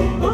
oh.